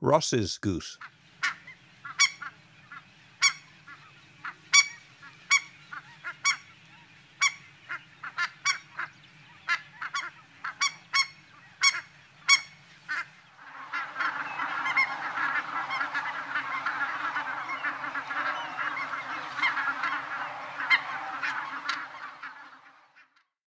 Ross's goose.